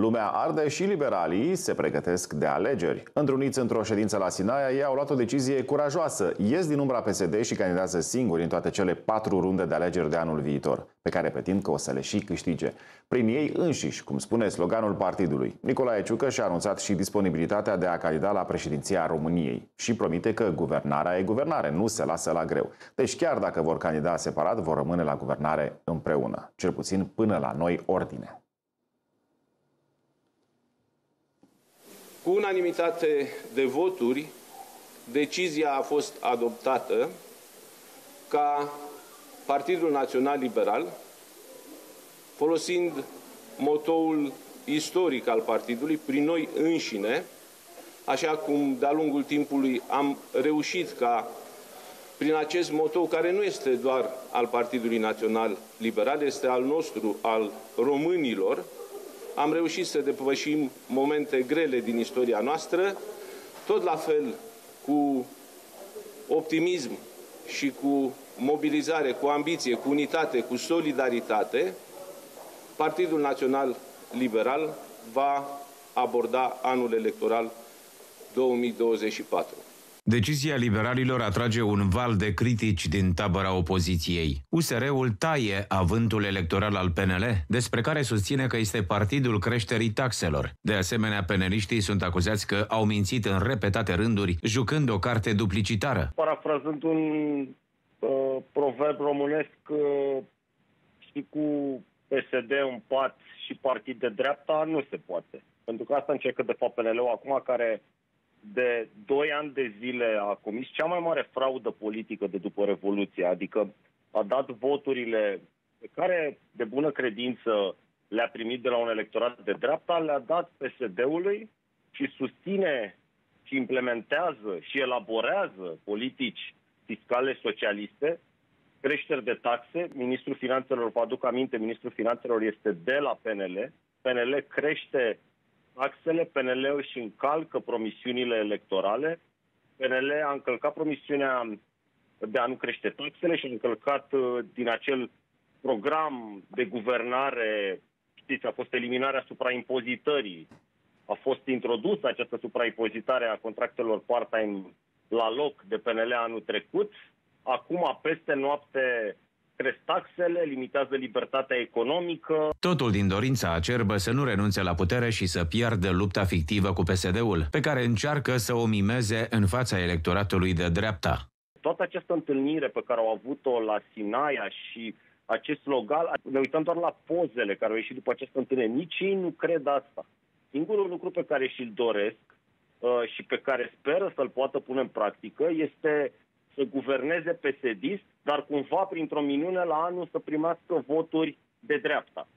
Lumea arde și liberalii se pregătesc de alegeri. Întruniți într-o ședință la Sinaia, ei au luat o decizie curajoasă. Ies din umbra PSD și candidează singuri în toate cele patru runde de alegeri de anul viitor, pe care pretind că o să le și câștige. Prin ei înșiși, cum spune sloganul partidului. Nicolae Ciucă și-a anunțat și disponibilitatea de a candida la președinția României și promite că guvernarea e guvernare, nu se lasă la greu. Deci chiar dacă vor candida separat, vor rămâne la guvernare împreună, cel puțin până la noi ordine. Cu unanimitate de voturi, decizia a fost adoptată ca Partidul Național Liberal, folosind motoul istoric al partidului, prin noi înșine, așa cum de-a lungul timpului am reușit ca prin acest motou, care nu este doar al Partidului Național Liberal, este al nostru, al românilor, am reușit să depășim momente grele din istoria noastră, tot la fel cu optimism și cu mobilizare, cu ambiție, cu unitate, cu solidaritate, Partidul Național Liberal va aborda anul electoral 2024. Decizia liberalilor atrage un val de critici din tabăra opoziției. USR-ul taie avântul electoral al PNL, despre care susține că este partidul creșterii taxelor. De asemenea, peneliștii sunt acuzați că au mințit în repetate rânduri, jucând o carte duplicitară. Parafrazând un uh, proverb românesc, uh, și cu PSD în pat și partid de dreapta nu se poate. Pentru că asta încercă de fapt PNL-ul acum, care de 2 ani de zile a comis cea mai mare fraudă politică de după Revoluție, adică a dat voturile pe care, de bună credință, le-a primit de la un electorat de dreapta, le-a dat PSD-ului și susține și implementează și elaborează politici fiscale socialiste, creșteri de taxe. Ministrul Finanțelor, vă aduc aminte, Ministrul Finanțelor este de la PNL. PNL crește taxele, PNL își încalcă promisiunile electorale, PNL a încălcat promisiunea de a nu crește taxele și a încălcat uh, din acel program de guvernare, știți, a fost eliminarea supraimpozitării, a fost introdusă această supraimpozitare a contractelor part-time la loc de PNL anul trecut. Acum, peste noapte, cresc taxele, limitează libertatea economică. Totul din dorința acerbă să nu renunțe la putere și să piardă lupta fictivă cu PSD-ul, pe care încearcă să o mimeze în fața electoratului de dreapta. Toată această întâlnire pe care au avut-o la Sinaia și acest slogan, ne uităm doar la pozele care au ieșit după această întâlnire, nici ei nu cred asta. Singurul lucru pe care și-l doresc uh, și pe care speră să-l poată pune în practică este să guverneze psd dar cumva printr-o minune la anul să primească voturi de dreapta.